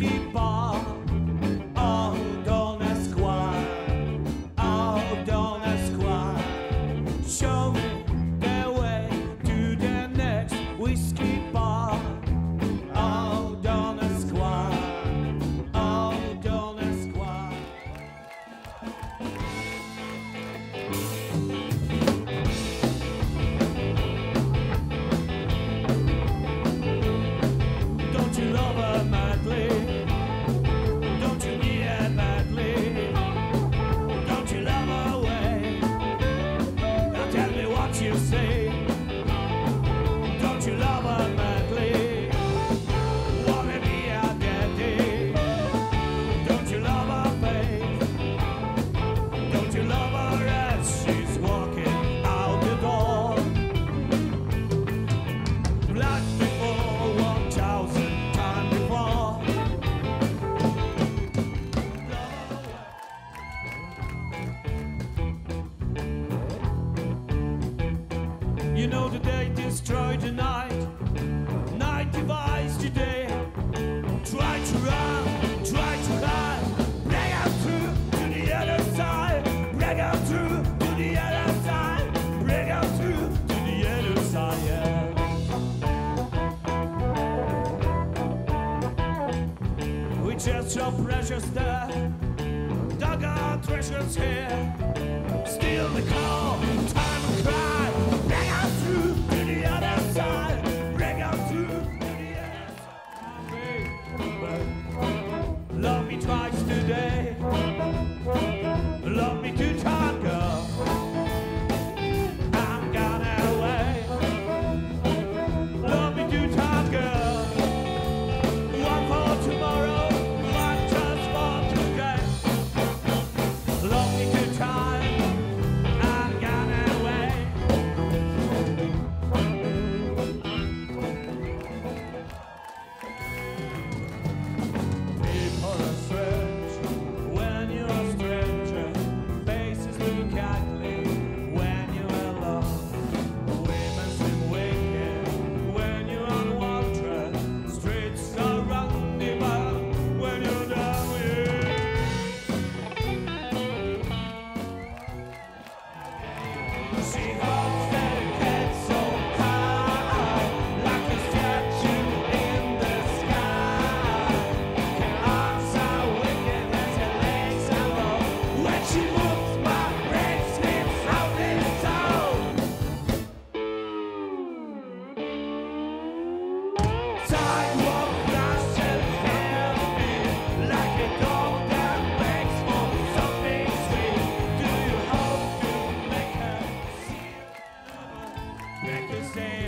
deep just your precious stuff. Dug our treasures here. Steal the car. for a thrill. to say.